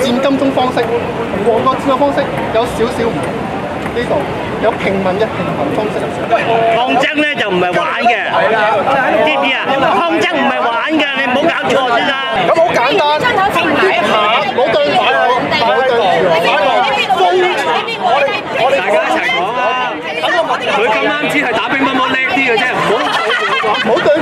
佔金鐘方式同旺角佔嘅方式有少少唔同，呢度有平民嘅平民方式。抗爭咧就唔係玩嘅，知唔知啊？抗爭唔係玩嘅，你唔好搞錯先啦。咁好簡單，下冇對擺我，冇對我哋大家一齊講啊！佢咁啱只係打乒乓波叻啲嘅啫，唔好冇對大家一齊講。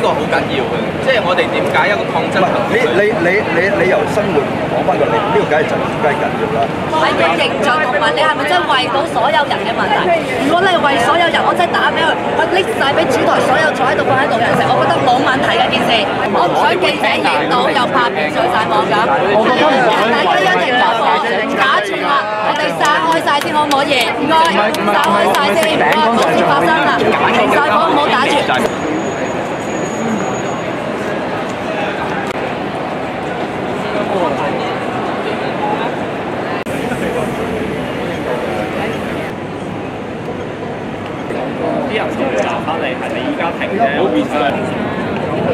個好緊要嘅，即係我哋點解一個抗爭行你你你你你由生活講翻過嚟，呢個梗係就梗係緊要啦。係個形象同埋你係咪真係為到所有人嘅問題？如果你係為所有人，我真係打俾佢，我拎晒俾主台所有坐喺度放喺度嘅人食，我覺得冇問題嘅件事。我唔想記者影到又拍片上晒網咁。大家一定兩個打住啦，我哋散開晒先可唔可以？唔該，散開晒先，唔該，冇事發生啦，停晒火，唔好打住。啲人仲會鬧翻嚟，係你依家停啫，好變相。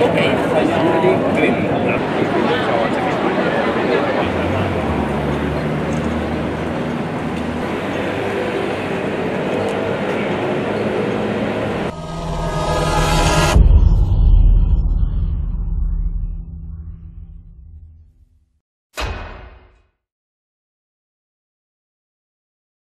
都幾費事啲嗰啲唔同啦。